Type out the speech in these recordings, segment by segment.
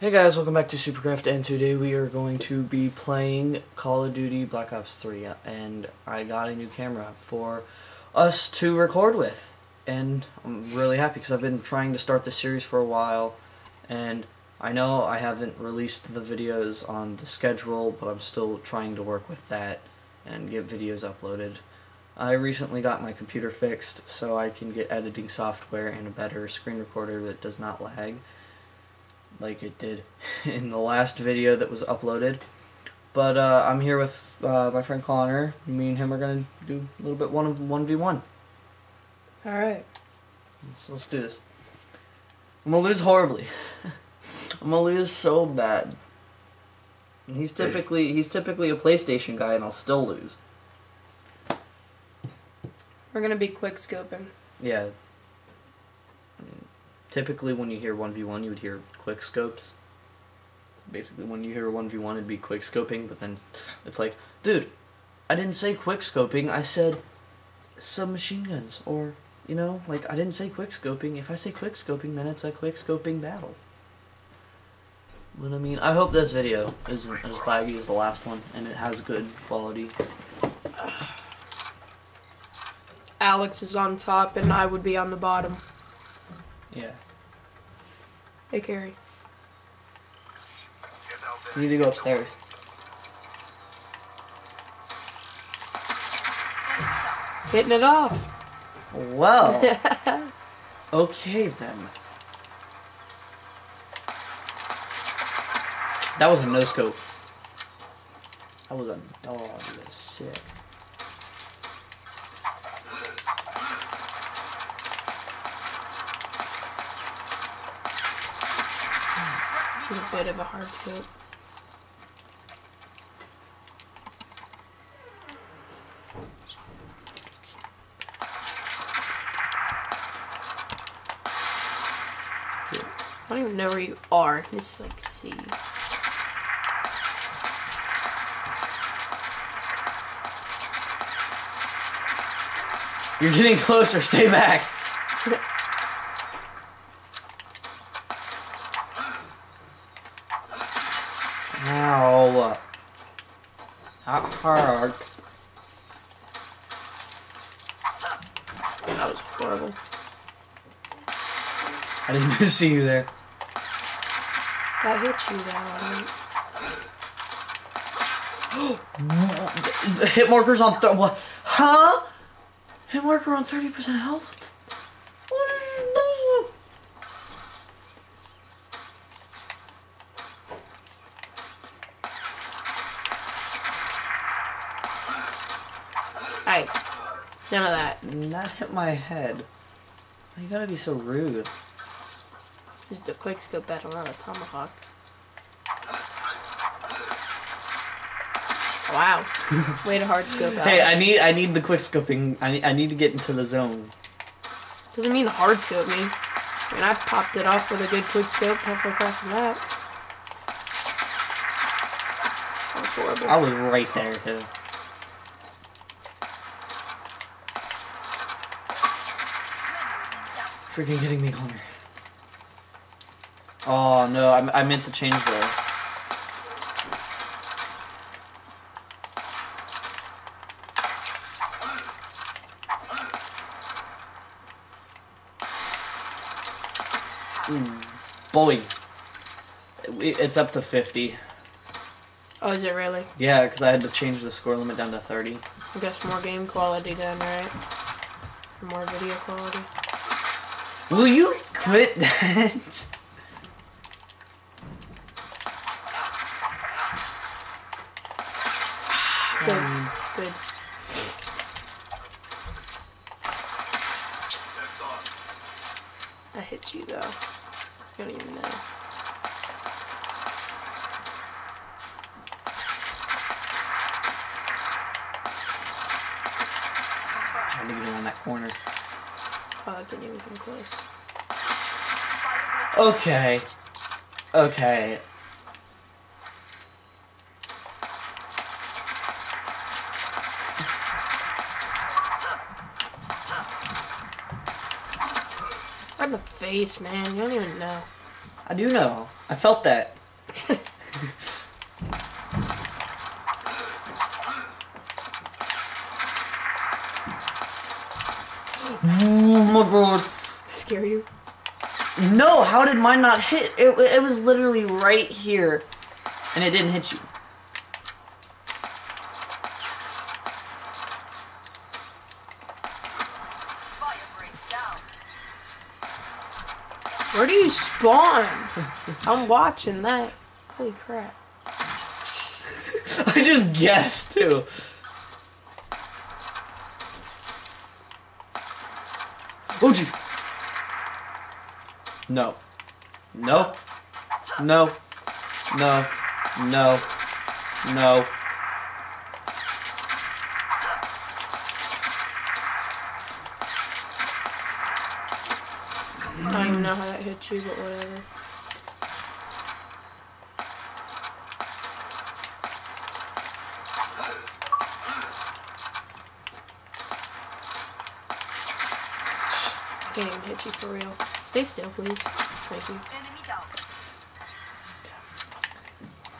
Hey guys, welcome back to Supercraft, and today we are going to be playing Call of Duty Black Ops 3, and I got a new camera for us to record with, and I'm really happy because I've been trying to start this series for a while, and I know I haven't released the videos on the schedule, but I'm still trying to work with that and get videos uploaded. I recently got my computer fixed so I can get editing software and a better screen recorder that does not lag like it did in the last video that was uploaded. But uh, I'm here with uh, my friend Connor. Me and him are gonna do a little bit one of one v one. All right. So let's do this. I'm gonna lose horribly. I'm gonna lose so bad. And he's typically he's typically a PlayStation guy, and I'll still lose. We're gonna be quick scoping. Yeah. Typically, when you hear 1v1, you would hear quick scopes. Basically, when you hear 1v1, it'd be quick scoping, but then it's like, dude, I didn't say quick scoping, I said submachine guns. Or, you know, like, I didn't say quick scoping. If I say quick scoping, then it's a quick scoping battle. But I mean, I hope this video is as laggy as the last one, and it has good quality. Alex is on top, and I would be on the bottom. Yeah. Hey, Carrie. You need to go upstairs. Hitting it off. Well. Okay then. That was a no scope. That was a dog. That was sick. She's a bit of a hard scope. I don't even know where you are. Just like see. You're getting closer. Stay back. Ow. Not hard. That I didn't even see you there. That hit you though. Hit marker's on th- what? Huh? Hit marker on 30% health? What is this? Hey, none of that. That hit my head. You gotta be so rude. Just a quick scope battle, not a tomahawk. Wow. Way to hard scope out. Hey, I need I need the quick scoping. I need, I need to get into the zone. Doesn't mean hard scope me. I mean, I popped it off with a good quick scope halfway across the map. That was horrible. I was right there too. Freaking kidding me, Connor. Oh no, I, I meant to change the. Ooh, hmm. boy. It- It's up to 50. Oh, is it really? Yeah, because I had to change the score limit down to 30. I guess more game quality then, right? More video quality. Will you quit that? Um, Good. I hit you though. You don't even know. Trying to get in on that corner. Oh, that didn't even come close. Okay. Okay. In the face, man. You don't even know. I do know. I felt that. oh my god. Scare you? No, how did mine not hit? It, it was literally right here. And it didn't hit you. Fire breaks down. Where do you spawn? I'm watching that. Holy crap. I just guessed too. Oh gee. No. No. No. No. No. No. I don't even know how that hit you, but whatever. Can't even hit you for real. Stay still, please. Thank you. Enemy down.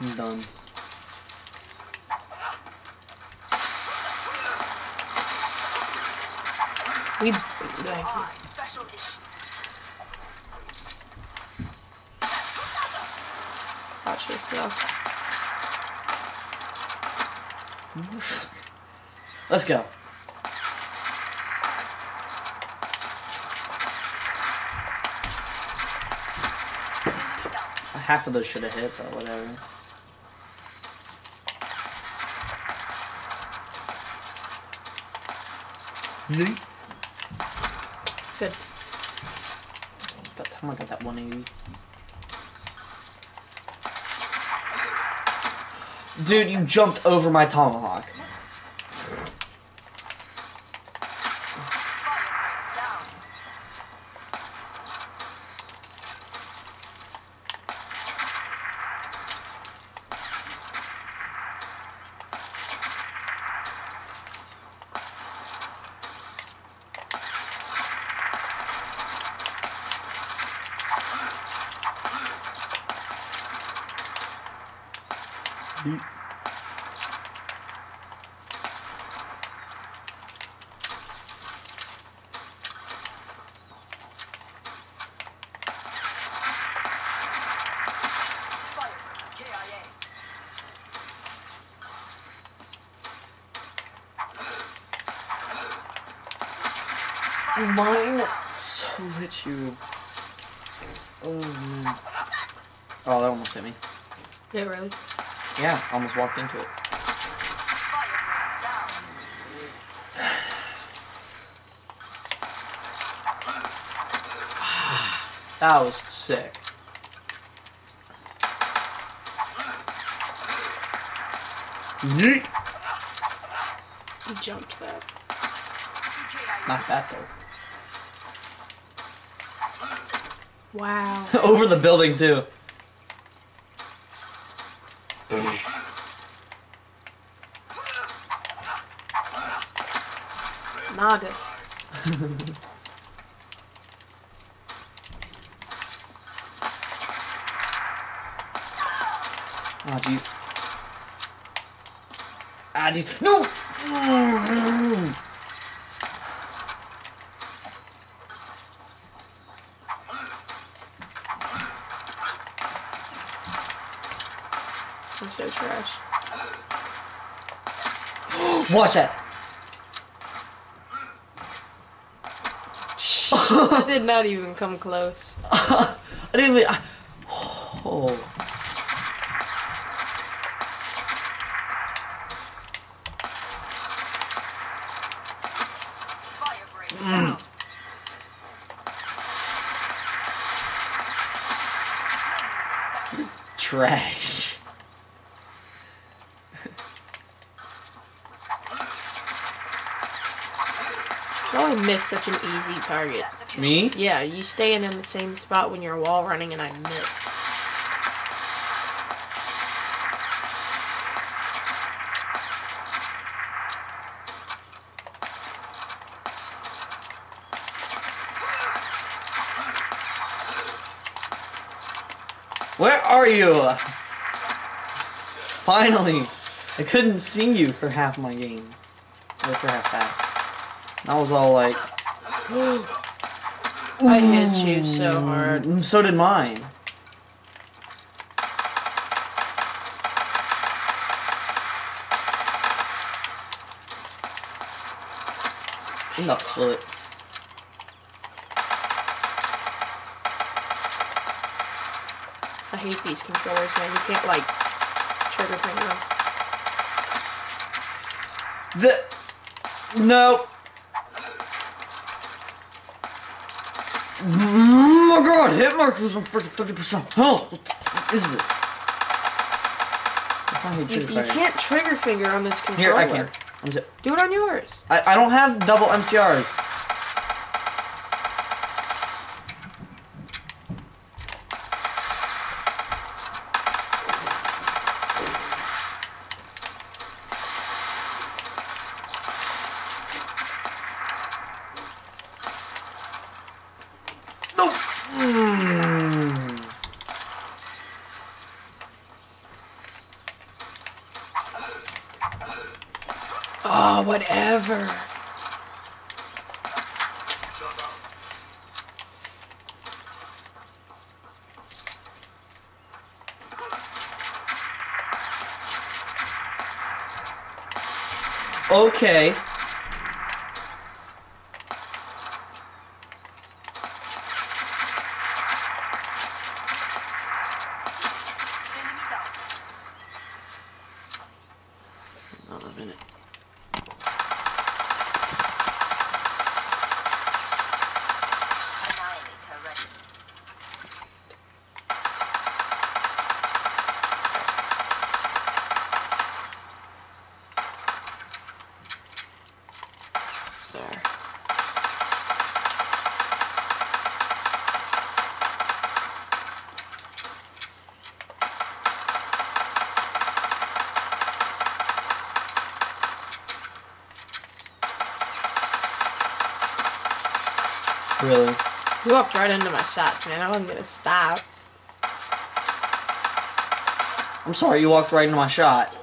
I'm done. We. Thank you. Watch yourself. Let's go. Half of those should have hit, but whatever. Good. About time I got that 180. Dude, you jumped over my tomahawk. Fire. Mine so hit you. Oh man. Oh, that almost hit me. Did it really? Yeah, almost walked into it. Firebreak's down. That was sick. Yeet. You jumped that. Not that though. Wow. Over the building too. Naga. Oh jeez. Ah jeez. No! I'm so trash. Watch that. I did not even come close. I didn't even. I, oh. Fire. Trash. Miss such an easy target. Me? Yeah, you staying in the same spot when you're wall running and I missed. Where are you? Finally. I couldn't see you for half my game. Or for half that. I was all like, I hit you so hard. "Mm, so did mine. Enough with it. I hate these controllers, man. You can't like trigger finger. The no. Oh my god, hit markers on freaking thirty percent health. What is it? That's not how you You, trigger you can't trigger finger on this controller. Here. I can. I'm Do it on yours. I, I don't have double MCRs. Nope. Mm. Oh, whatever. Okay. There. Really? You walked right into my shots, man. I wasn't gonna stop. I'm sorry you walked right into my shot.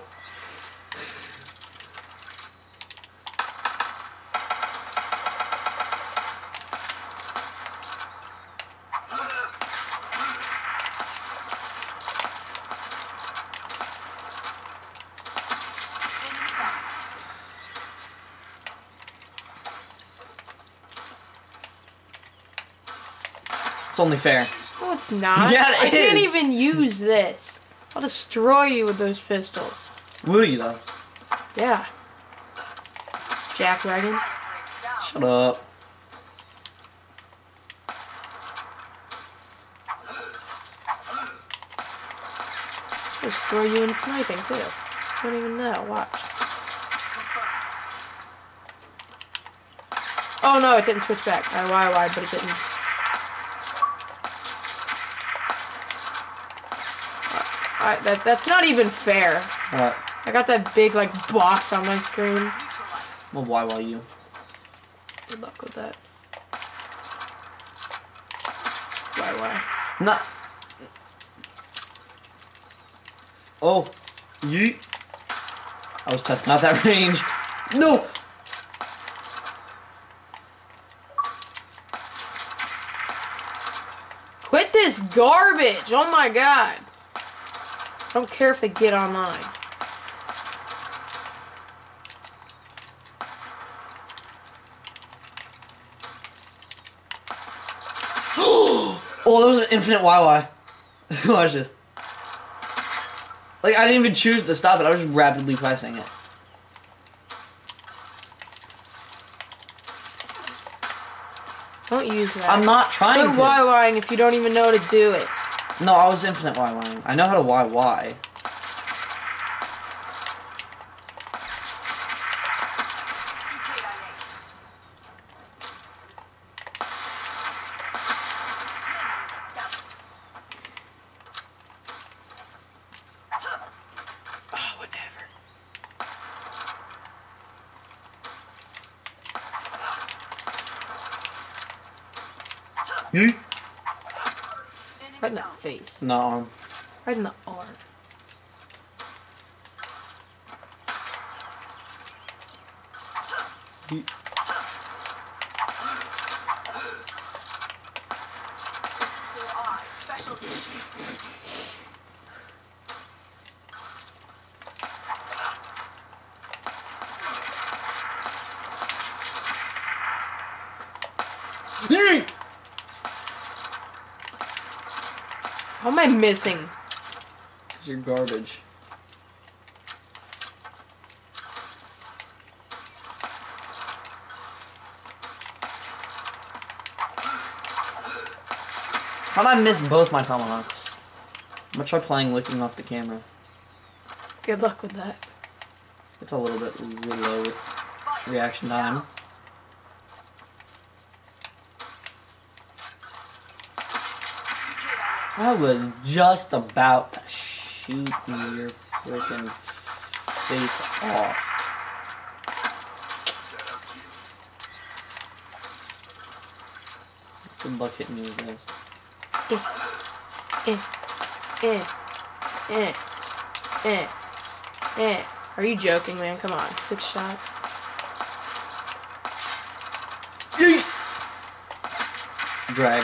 It's only fair. No, it's not. Yeah, it I can't even use this. I'll destroy you with those pistols. Will you though? Yeah. Jack down. Shut up. Destroy you in sniping too. Don't even know. Watch. Oh no, it didn't switch back. I Y Y, but it didn't. I, that that's not even fair. What? I got that big like box on my screen. Well, why will you? Good luck with that. Y Y. Not. Oh. Yeet. I was testing out that range. No! Quit this garbage! Oh my god! I don't care if they get online. Oh, that was an infinite YY. Watch this. Like, I didn't even choose to stop it, I was just rapidly pressing it. Don't use that. I'm not trying Quit to. YYing if you don't even know how to do it. No, I was infinite YYing. I know how to YY. EKIA. Enemy down. Whatever. Yeet. In the face. No arm. Right in the arm. Your I missing? Cause you're garbage. How'd I miss both my tomahawks? I'm gonna try playing licking off the camera. Good luck with that. It's a little bit real low with reaction time. I was just about to shoot your freaking face off. Good luck hitting me with this. Eh. Eh. Eh. Eh. Eh. Are you joking, man? Come on. Six shots. Yeet! Drag.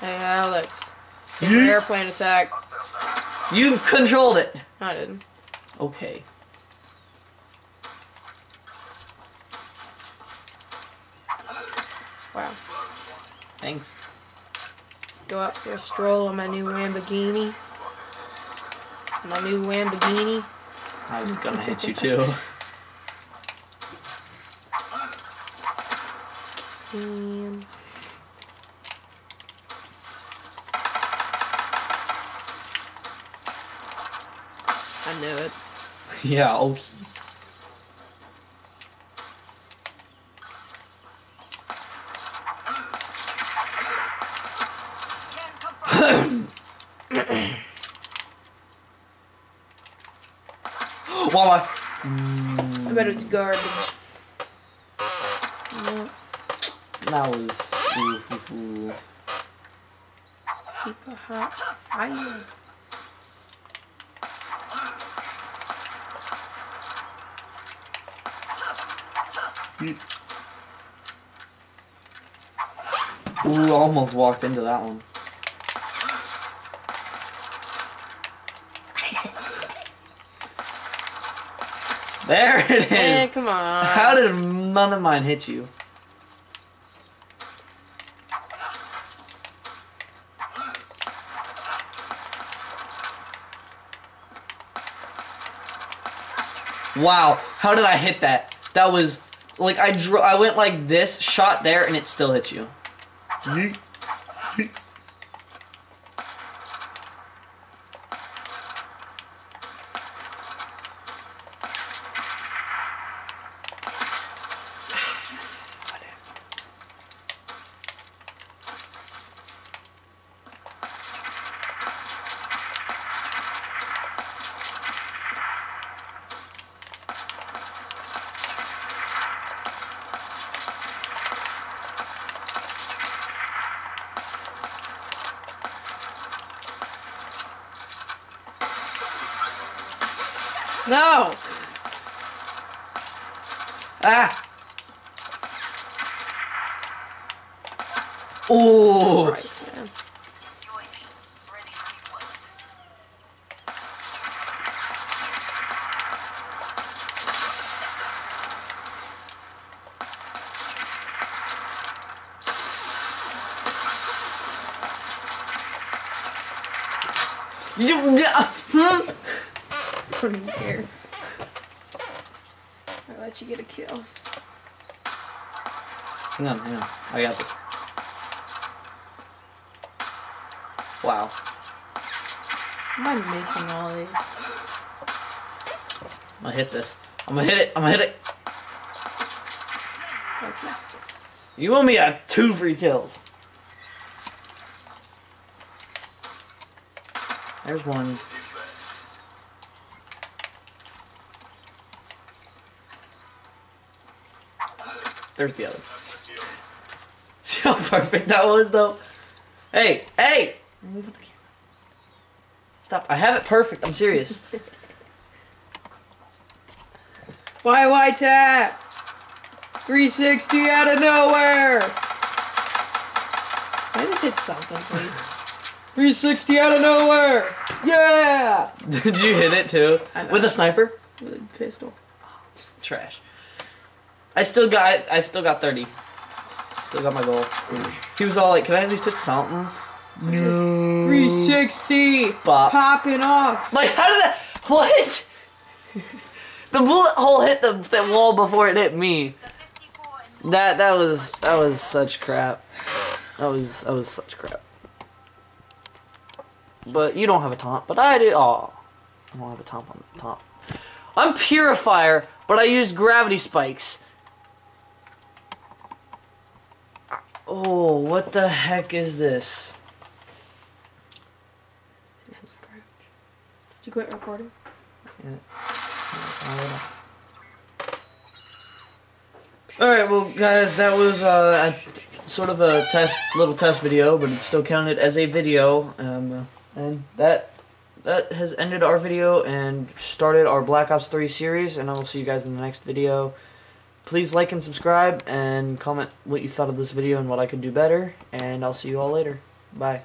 Hey, Alex. Get your airplane attack. You controlled it! No, I didn't. Okay. Wow. Thanks. Go out for a stroll on my new Lamborghini. My new Lamborghini. I was gonna hit you too. And knew it. yeah, okay. Can confirm. Why? why? I bet it's garbage. No, That was. Ooh, ooh, ooh. keep a hot fire. Ooh, almost walked into that one. There it is. Is. come on. How did none of mine hit you? Wow, how did I hit that? That was like I drew. I went like this, shot there, and it still hit you. No! Ah! Oh! Christ, man. UAV ready for deployment. You, yeah, hmm? I don't even care. I let you get a kill. Hang on, hang on. I got this. Wow. Am I missing all these? I'm gonna hit this. I'm gonna hit it. I'm gonna hit it. Okay. You owe me a two free kills. There's one. There's the other. See how perfect that was though. Hey, hey! I'm moving the camera. Stop. I have it perfect. I'm serious. Why, why tap? 360 out of nowhere. Can I just hit something, please? 360 out of nowhere. Yeah. Did you hit it too? With a sniper? With a pistol. Trash. I still got I still got 30. Still got my goal. He was all like, "Can I at least hit something?" No. 360. Bop. Popping off. Like how did that? What? the bullet hole hit the that wall before it hit me. The 54 and That that was that was such crap. That was that was such crap. But you don't have a taunt, but I do. Oh, I don't have a taunt on the top. I'm purifier, but I used gravity spikes. Oh, what the heck is this? Did you quit recording? Alright, well, guys, that was uh, a, sort of a test, little test video, but it still counted as a video. Um, and that that has ended our video and started our Black Ops 3 series, and I will see you guys in the next video. Please like and subscribe, and comment what you thought of this video and what I could do better, and I'll see you all later. Bye.